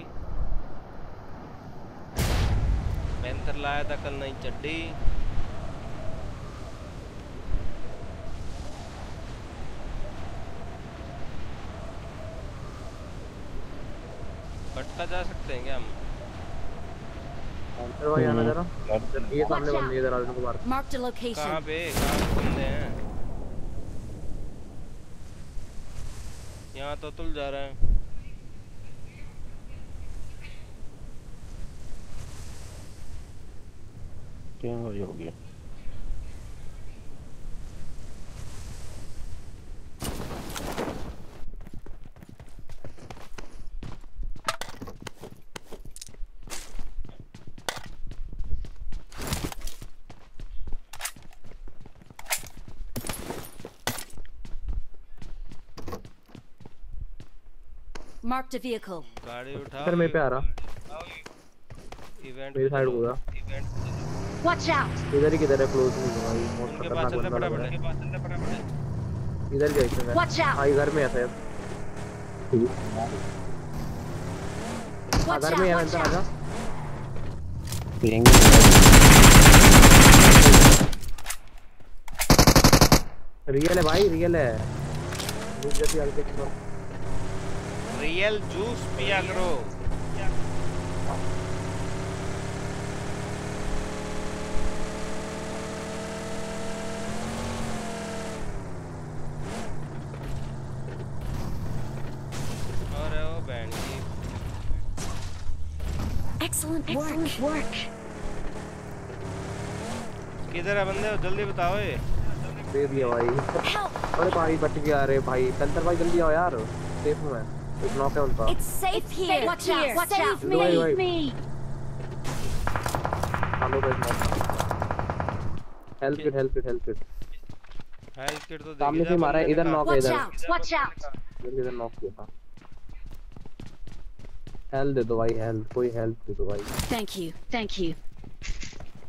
Speaker 1: पैंथर लाया था कल नई चड्डी। भटका जा सकते हैं क्या हम?
Speaker 9: अंतर भाई आना जरा। ये सामने बंदी इधर आ इनको मार
Speaker 5: Marked a
Speaker 1: कहाँ
Speaker 5: location.
Speaker 1: पे? कहाँ पे बंदे हैं? यहाँ तो तुल जा रहा है।
Speaker 11: क्या हो गया
Speaker 5: Marked a vehicle.
Speaker 1: गाड़ी उठा
Speaker 9: इधर मेरे पे आ रहा।
Speaker 1: इवेंट
Speaker 9: मेरी साइड होगा
Speaker 1: इवेंट
Speaker 5: Watch out!
Speaker 9: इधर ही किधर है क्लोज में भाई बहुत
Speaker 1: पास
Speaker 9: खतरनाक बंदा लग रहा है। इधर गया इसमें
Speaker 5: Watch out!
Speaker 9: हाँ घर में है शायद हाँ घर में है
Speaker 5: out!
Speaker 9: अंदर
Speaker 5: Watch
Speaker 9: आजा
Speaker 5: out!
Speaker 9: रियल है भाई रियल है। रुक जाती आगे की
Speaker 1: रियल जूस पिया करो।
Speaker 5: Excellent work. Excellent work.
Speaker 1: किधर है बंदे? जल्दी बताओ ये।
Speaker 9: दे दिया भाई। अरे भाई बच गया अरे भाई। पेंटर भाई जल्दी आओ यार। सेफ़ हूँ मैं। नॉक है उनका
Speaker 5: It's safe here.
Speaker 6: Watch out! Watch out!
Speaker 9: Save
Speaker 6: Save
Speaker 9: me.
Speaker 6: me!
Speaker 9: Hello knock help kit help kit help kit
Speaker 1: health kit तो
Speaker 9: सामने से मारा है इधर नॉक है इधर!
Speaker 6: Watch out!
Speaker 9: इधर नॉक किया था हेल्प दे दो भाई हेल्प कोई हेल्प दे दो भाई
Speaker 6: Thank you. Thank you.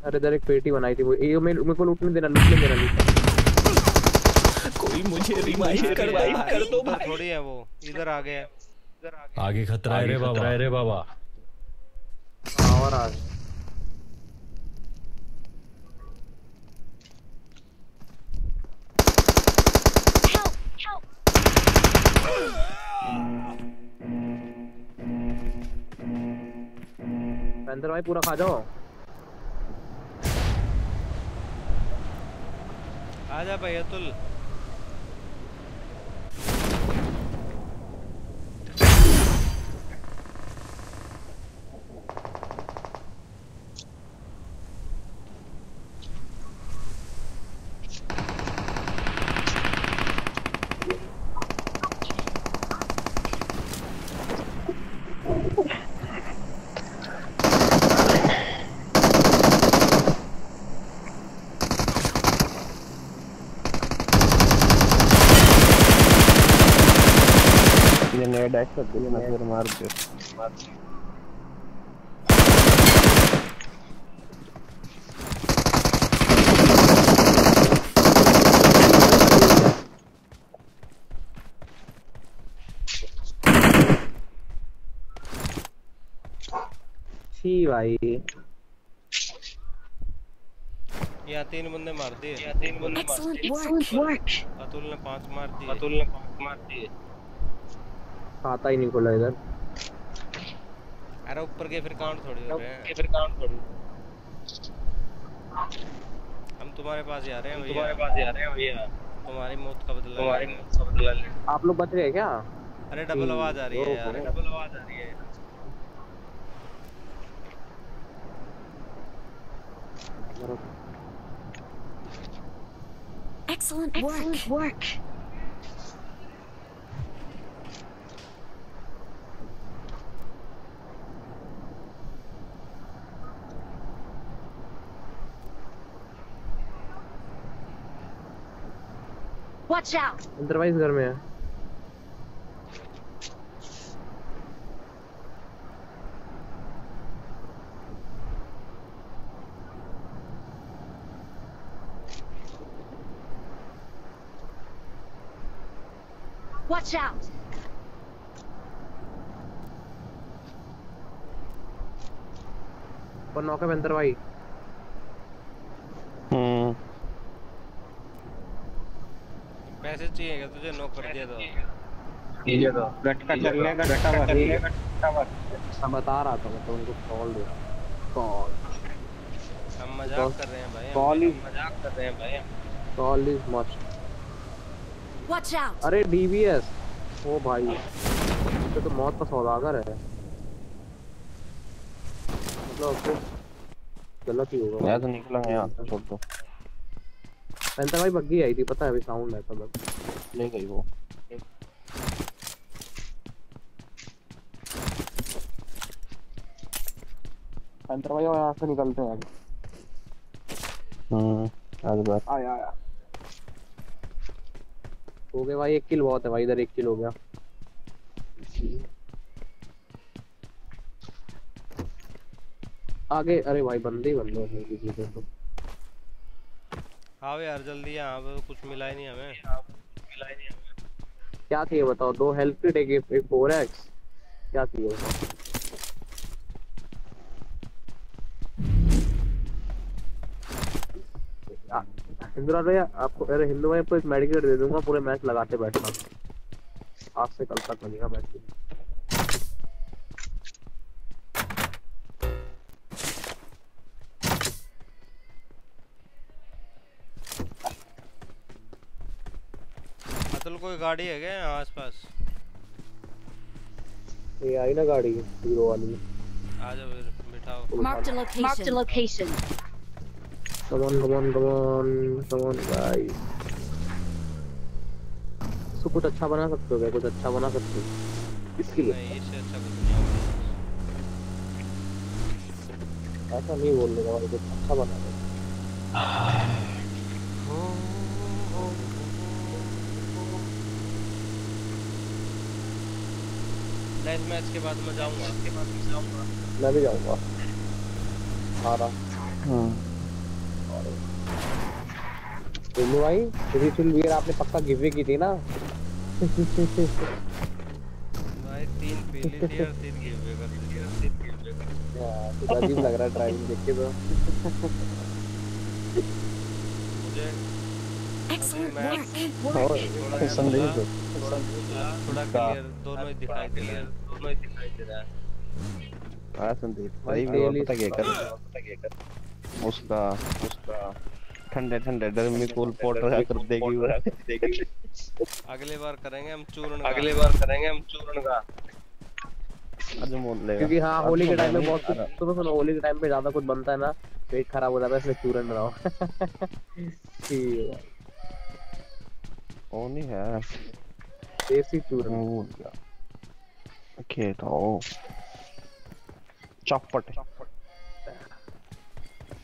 Speaker 9: अरे इधर एक पेटी बनाई थी वो ये मेरे मेरे को लूटने देना लूटने देना लूटने
Speaker 7: कोई मुझे रिवाइव
Speaker 1: अरे
Speaker 7: कर
Speaker 1: यार,
Speaker 7: भाई कर दो भाई
Speaker 1: थोड़ी है वो इधर आ गया
Speaker 7: आगे खतरा है रे बाबा रे बाबा
Speaker 9: और आज!
Speaker 6: Help!
Speaker 9: भाई पूरा खा जाओ
Speaker 1: आजा भाई अतुल
Speaker 11: ये नेड ऐड कर दिया मैं फिर मार दे
Speaker 9: छी भाई।
Speaker 1: यहाँ तीन बंदे मार दिए। यहाँ तीन बंदे
Speaker 6: मार work.
Speaker 1: अतुल ने पाँच मार दिए।
Speaker 8: अतुल ने पाँच मार दिए।
Speaker 9: खाता ही नहीं खुला इधर।
Speaker 1: अरे ऊपर के फिर काउंट थोड़ी हो रहे हैं।
Speaker 8: फिर काउंट करो
Speaker 1: हम तुम्हारे पास आ रहे हैं भैया।
Speaker 8: तुम्हारे पास आ रहे हैं भैया।
Speaker 1: तुम्हारी मौत का बदला
Speaker 8: तुम्हारी मौत का बदला ले
Speaker 9: आप लोग बच गए क्या?
Speaker 1: अरे डबल आवाज़ आ रही है यार। डबल आवाज़ आ रही है।
Speaker 6: Excellent work. Excellent work. Watch out!
Speaker 9: Otherwise घर में है
Speaker 6: Watch out!
Speaker 9: पर नौका में अंदर भाई
Speaker 11: हम्म
Speaker 1: पैसे चाहिए क्या तुझे? नॉक कर दिया तो।
Speaker 8: ये तो।
Speaker 9: गटका चलने का गट्टा बस मैं बता रहा था मैं तो उनको कॉल दे कॉल
Speaker 1: हम मज़ाक कर रहे हैं भाई
Speaker 9: कॉल
Speaker 1: हम
Speaker 9: इज़
Speaker 1: मज़ाक कर रहे हैं भाई
Speaker 9: call is must
Speaker 6: Watch out!
Speaker 9: अरे डीबीएस ओ भाई। ये तो मौत का सौदागर है। मतलब गलत ही होगा।
Speaker 11: मैं तो निकला यहाँ से छोड़ दो।
Speaker 9: पेंटर भाई बग्गी आई थी पता है अभी साउंड है तब
Speaker 11: ले गई वो।
Speaker 9: पेंटर भाई यहाँ से निकलते हैं आगे।
Speaker 11: हम्म आज बात।
Speaker 9: आया आया। हो गया भाई एक किल बहुत है भाई इधर एक किल हो गया। आगे अरे भाई बंदे ही बंदे हैं किसी के तो।
Speaker 1: आओ यार जल्दी यहाँ पे कुछ मिला ही नहीं हमें
Speaker 8: मिला ही नहीं हमें।
Speaker 9: क्या चाहिए बताओ? दो हेल्प किट एक एक फोर एक्स क्या चाहिए बताओ हिंदुराज भैया, आपको, अरे हिंदू भाई, आपको एक मेडिकेट दे दूँगा, पूरे मैच लगाते बैठना। आज से कल तक बनेगा मैच
Speaker 1: कोई गाड़ी है क्या यहाँ आसपास?
Speaker 9: ये आई ना गाड़ी हीरो वाली।
Speaker 1: आ जाओ फिर बिठाओ।
Speaker 6: Marked a location. Marked a location.
Speaker 9: Come on, come on, come on, come on, guys. इसको कुछ अच्छा बना सकते हो क्या? कुछ अच्छा बना सकते हो? इसके लिए?
Speaker 1: नहीं इससे अच्छा कुछ नहीं होगा।
Speaker 9: ऐसा नहीं बोल रहा भाई कुछ अच्छा बना दो।
Speaker 1: नेक्स्ट मैच के बाद मैं जाऊँगा। के बाद मैं जाऊँगा।
Speaker 9: मैं भी जाऊँगा। आ रहा
Speaker 11: हम्म
Speaker 9: बोलू भाई श्री सुलवीर आपने पक्का गिवे की थी ना।
Speaker 1: भाई तीन पीली थी और तीन गिव कर दी। तीन गिव कर
Speaker 9: यार, कुछ अजीब लग रहा है ड्राइविंग देख के तो
Speaker 1: मुझे
Speaker 5: Excellent
Speaker 1: Max.
Speaker 5: work.
Speaker 11: और
Speaker 1: थोड़ा क्लियर दोनों ही दिखाई दे रहा है दोनों ही दिखाई दे रहा है
Speaker 11: हाँ संदीप
Speaker 9: भाई,
Speaker 11: भाई वो पता क्या कर पता क्या कर उसका उसका ठंडे ठंडे कूल कर देगी वो
Speaker 1: अगली बार करेंगे हम चूर्ण का।
Speaker 2: अगली बार करेंगे हम चूर्ण का
Speaker 11: आज मोल लेगा
Speaker 9: क्योंकि हाँ होली के टाइम में बहुत कुछ
Speaker 11: अरे,
Speaker 9: सुनो सुनो होली के टाइम पे ज़्यादा कुछ बनता है ना पेट खराब हो जाता है इसलिए चूरन रहो ठीक है
Speaker 11: है
Speaker 9: देसी चूरन
Speaker 11: वो भूल गया खेत हो चौपट। चौपट।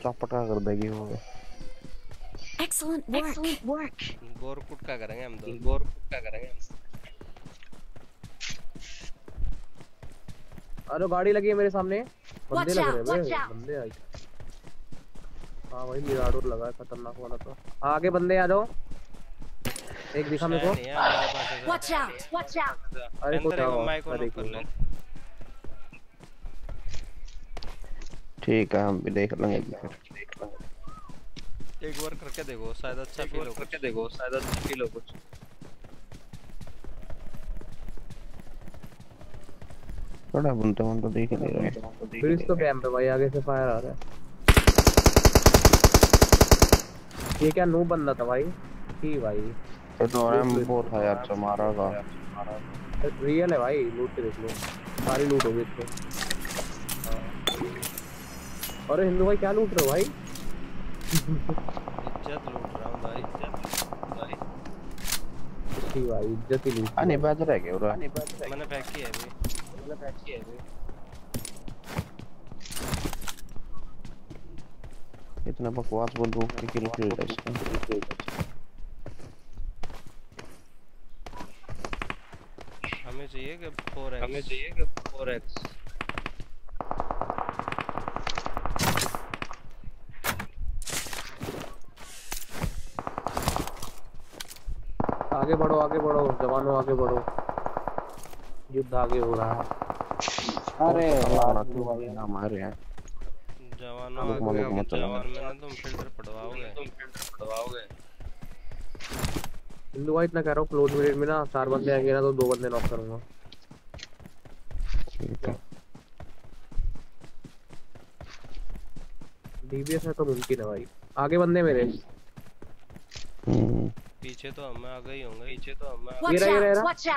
Speaker 11: का कर देगी वो।
Speaker 5: Excellent work. Excellent work.
Speaker 1: गोरकुट का करेंगे हम दो।
Speaker 2: गोरकुट का करेंगे हम।
Speaker 9: अरे गाड़ी लगी है मेरे सामने। बंदे लग रहे हैं. बंदे आ हाँ भाई मिराडोर लगा है खतरनाक वाला तो। हाँ, आगे बंदे आ जाओ। एक दिखा मेरे को।
Speaker 5: Watch out. Watch out.
Speaker 9: अरे कुछ
Speaker 1: माइक ऑन कर ले
Speaker 11: ठीक है हम भी देख लेंगे अभी फिर।
Speaker 1: एक बार करके देखो शायद अच्छा फील हो
Speaker 2: करके देखो शायद अच्छा फील हो कुछ।
Speaker 11: थोड़ा बुनते बुनते देख ले रहे
Speaker 9: फिर इसको कैंप है भाई आगे से फायर आ रहा है। ये क्या नू बंदा था भाई? ठीक भाई।
Speaker 11: तो तो रैम बहुत था यार जो मारा था।
Speaker 9: रियल है भाई लूट के देख लो। सारी लूट हो गई इसको हाँ। अरे हिंदू भाई क्या लूट रहे हो भाई?
Speaker 1: इज़्ज़त लूट रहा हूँ भाई इज़्ज़त भाई।
Speaker 9: ठीक भाई इज़्ज़त ही लूट
Speaker 11: अने बाज रह गया उरा
Speaker 1: मैंने पैक किया है अभी।
Speaker 2: मैंने पैक किया है
Speaker 11: इतना बकवास बोल दो कि किल है इसका
Speaker 1: हमें चाहिए कि फोर
Speaker 2: हमें चाहिए कि 4x
Speaker 9: आगे बढ़ो आगे बढ़ो जवानों आगे बढ़ो। युद्ध आगे हो रहा है।
Speaker 11: अरे यार तू भाई ना मारे हैं।
Speaker 1: जवानों आगे
Speaker 11: मलोग
Speaker 1: जवान में ना तुम फ़िल्टर पड़वाओगे
Speaker 2: तुम फ़िल्टर पड़वाओगे
Speaker 9: हिंदू भाई इतना कह रहा हूँ क्लोज मिनट में ना चार बंदे आएँगे ना तो दो बंदे नॉक करूँगा।
Speaker 11: ठीक है।
Speaker 9: डीबीएस में तो मुमकिन है भाई। आगे बंदे मेरे।
Speaker 11: हम्म।
Speaker 1: पीछे तो हम आ गए ही होंगे।
Speaker 2: पीछे तो हम
Speaker 9: रहा, ये
Speaker 5: out.
Speaker 9: रहा।
Speaker 5: Watch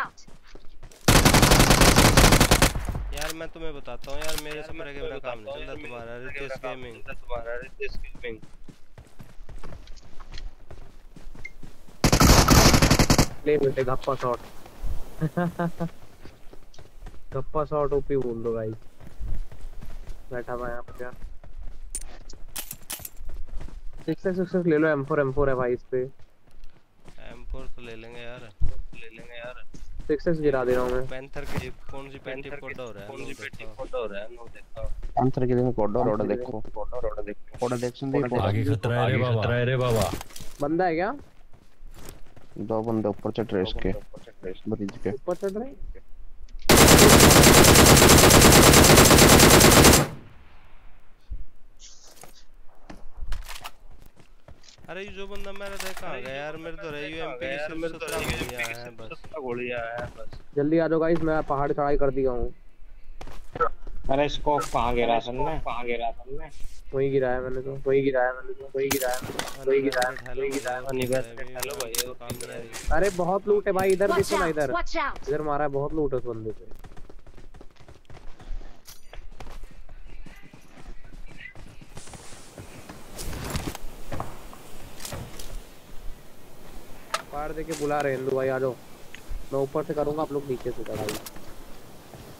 Speaker 1: यार मैं तुम्हें बताता हूँ यार मेरे स्प्रे के बिना काम नहीं चलता तुम्हारा रितेश गेमिंग
Speaker 2: तुम्हारा रितेश गेमिंग
Speaker 9: ले बेटे गप्पा शॉट गप्पा शॉट ओपी बोल दो भाई। बैठा हुआ है यहाँ पे क्या? सिक्स सिक्स सिक्स ले लो M4 M4 है भाई इस पे।
Speaker 1: M4 तो ले लेंगे यार।
Speaker 2: ले लेंगे यार।
Speaker 9: सिक्स सिक्स गिरा दे रहा हूँ मैं।
Speaker 1: पैंथर की कौन सी पेंटी कोड हो रहा है?
Speaker 2: कौन सी पेटी
Speaker 1: देखो।
Speaker 2: फ़ोटो हो रहा है? नो देखो।
Speaker 11: अंतर के दिन कोडो रोड देखो।
Speaker 2: फ़ोटो रोड देखो।
Speaker 11: कोडो देख संदीप
Speaker 7: आगे खतरा है रे बाबा खतरा है रे बाबा।
Speaker 9: बंदा है क्या?
Speaker 11: दो बंदे ऊपर चढ़ रहे इसके। ब्रिज के।
Speaker 9: ऊपर चढ़ रहे?
Speaker 1: अरे ये जो बंदा मेरा था कहाँ गया यार मेरे तो रही एमपी
Speaker 2: यार
Speaker 1: की
Speaker 2: मेरे
Speaker 1: सिर्फ़
Speaker 2: तो
Speaker 1: 17 गोलियाँ हैं बस।
Speaker 2: गोलियाँ है बस।
Speaker 9: जल्दी आ जाओ गाइस मैं पहाड़ चढ़ाई कर दिया हूँ।
Speaker 12: अरे इसको कहाँ गिरा तुमने? कहाँ गिरा तुमने
Speaker 9: कोई गिराया मैंने तो कोई गिराया मैंने तो कोई गिराया तो, कोई गिराया वही तो, गिराया
Speaker 1: निवेश कर
Speaker 2: हेलो तो। भाई
Speaker 1: वो काम कर रहा है
Speaker 9: अरे बहुत लूट है भाई इधर देखो ना इधर। इधर मारा है बहुत लूट है उस बंदे पे पार देके बुला रहे हैं हिंदू भाई आ जाओ। मैं ऊपर से करूँगा आप लोग नीचे से कराइए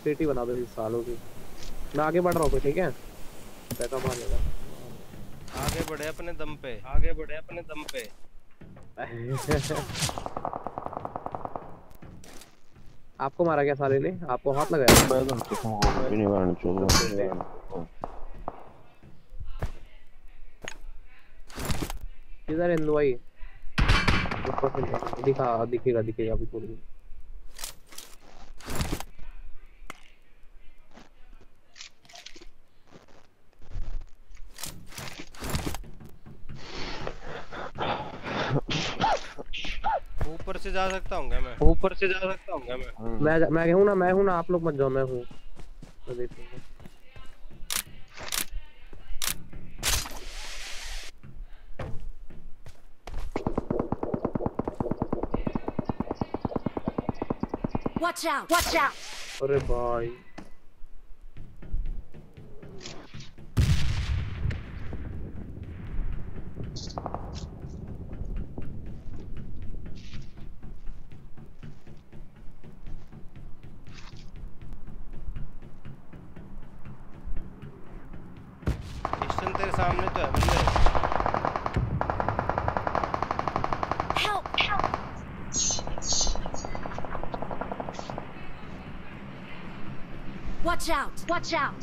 Speaker 9: सिटी बना दो इस सालों की। मैं आगे बढ़ रहा हूँ ठीक है? पैसा मारेगा
Speaker 1: आगे बढ़े अपने दम पे। आगे बढ़े अपने दम पे।
Speaker 9: आपको मारा क्या साले ने? आपको हाथ लगाया
Speaker 11: मैं तो किसी भी नहीं मारना चाहूँगा।
Speaker 9: किधर है हिंदू भाई? ऊपर से दिखा दिखेगा दिखेगा अभी थोड़ी देर।
Speaker 1: ऊपर से जा सकता हूँ क्या मैं? ऊपर से जा सकता हूँ क्या मैं?
Speaker 9: मैं मैं हूँ ना मैं हूँ ना आप लोग मत जाओ मैं हूँ। मैं देखूँगा
Speaker 5: Watch out! Watch out!
Speaker 9: अरे भाई।
Speaker 5: Watch out!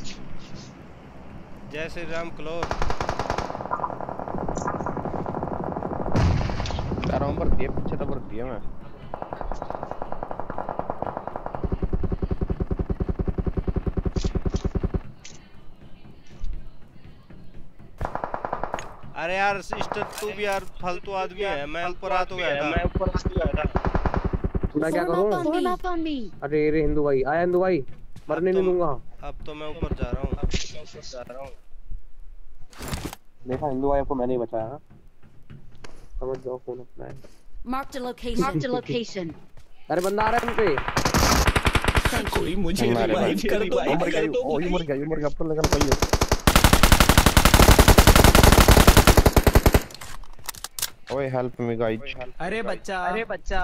Speaker 1: जय श्री राम क्लोज
Speaker 11: हम भर दिए पीछे तो भर दिया मैं।
Speaker 1: अरे यार सिस्टर तू भी यार फालतू आदमी है। मैं ऊपर आ तो गया था। मैं ऊपर आ तो गया था।
Speaker 9: मैं क्या करूँ! अरे रे हिंदू भाई आया हिंदू भाई। मरने नहीं दूँगा
Speaker 1: अब तो मैं ऊपर जा रहा हूँ अब तो मैं ऊपर जा रहा हूँ।
Speaker 9: देखा हिंदू भाई आपको मैंने ही बचाया हाँ? समझ जाओ कौन अपना है।
Speaker 5: Marked a location. Marked a location.
Speaker 9: अरे बंदा आ रहा है उन पे
Speaker 7: कोई मुझे रिवाइव कर दो
Speaker 11: मर गया ओ ये मर गया ये मर गया तो लगन पाइयो ओए हेल्प मी गाइस
Speaker 13: अरे बच्चा। अरे बच्चा।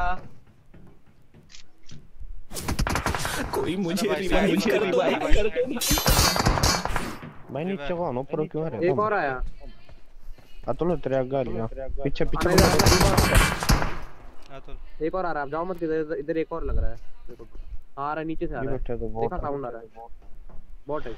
Speaker 7: कोई मुझे रिवाइव कर दो
Speaker 1: भाई।
Speaker 7: कर दो।
Speaker 11: मैं नीचे को आनो ऊपर क्यों आ रहा है।
Speaker 9: एक और आया।
Speaker 11: आ तो लो तेरे आगे आ लिया। पीछे पीछे
Speaker 9: अतुल रहा हाँ
Speaker 1: तो
Speaker 9: एक और आ रहा है आप जाओ मत इधर इधर एक और लग रहा है। देखो आ रहा है नीचे से आ रहा है।
Speaker 11: तो
Speaker 9: देखा साउंड आ रहा है। बहुत है।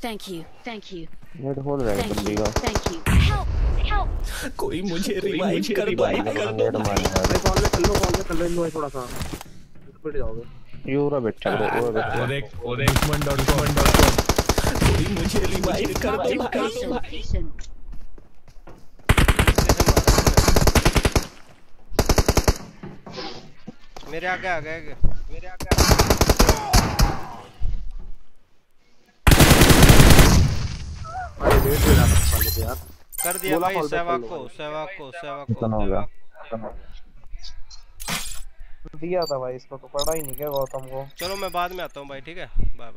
Speaker 5: Thank you. Thank you.
Speaker 11: Net हो रहा है बंदी का
Speaker 5: Thank you. Help! Help!
Speaker 7: कोई मुझे रिवाइव कर दो कर दो
Speaker 11: यार
Speaker 9: भाई कॉल में कर लो कॉल में कर लो हिंदू थोड़ा सा स्पीड जाओगे
Speaker 11: ये पूरा बैठा है वो बैठा
Speaker 7: और एक और एक मन डॉट कॉम डॉट कॉम कोई मुझे रिवाइव कर दो कर दो
Speaker 1: मेरे आगे आ गए मेरे आगे आ गए
Speaker 9: यार
Speaker 1: कर दिया भाई सेवा
Speaker 9: को सेवा
Speaker 1: को सेवा को।
Speaker 11: कितना हो गया।
Speaker 3: दिया था भाई इसको तो पढ़ा ही नहीं क्या गौतम को।
Speaker 1: चलो मैं बाद में आता हूँ भाई ठीक है? Bye bye.